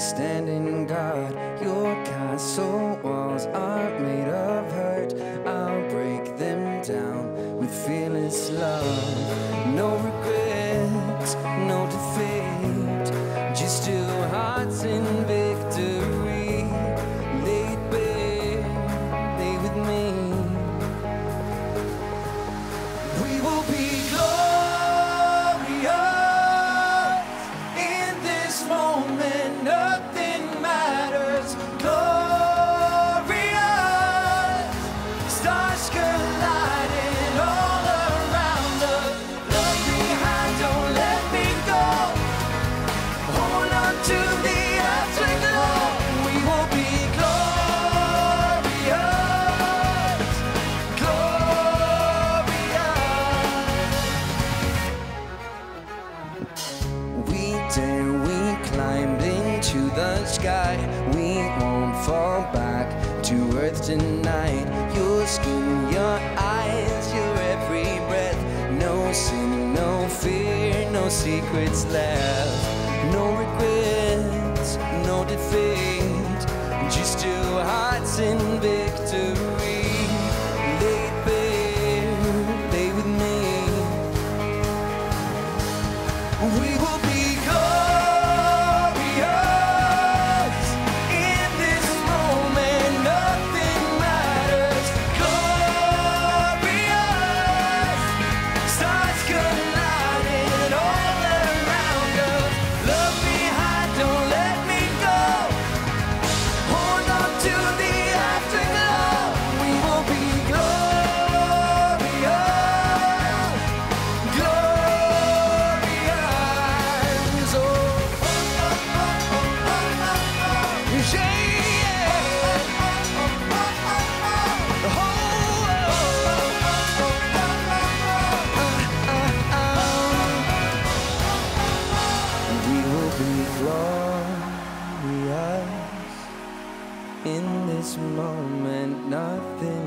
standing guard. Your castle walls are made of hurt. I'll break them down with fearless love. No regrets, no defeat. Just two hearts in victory. Laid bare, lay with me. We will be sky. We won't fall back to earth tonight. Your skin, your eyes, your every breath. No sin, no fear, no secrets left. No regrets, no defeat. Just two hearts in victory. Laid bare, lay with me. We will moment. Nothing